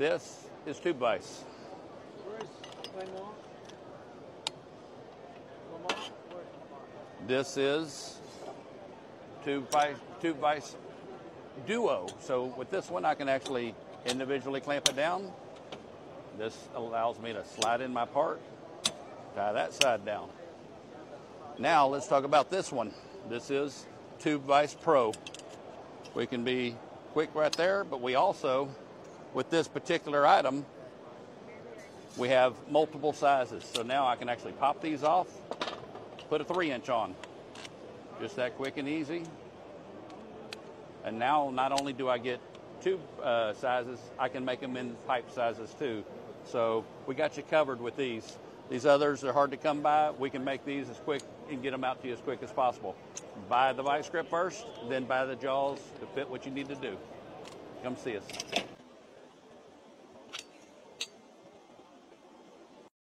This is tube Lamont? This is tube vise, tube vise duo. So with this one, I can actually individually clamp it down. This allows me to slide in my part, tie that side down. Now let's talk about this one. This is Tube Vise Pro. We can be quick right there, but we also, with this particular item, we have multiple sizes. So now I can actually pop these off, put a three inch on. Just that quick and easy. And now not only do I get tube uh, sizes, I can make them in pipe sizes too. So we got you covered with these. These others are hard to come by. We can make these as quick and get them out to you as quick as possible. Buy the vice grip first, then buy the jaws to fit what you need to do. Come see us.